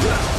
Yeah.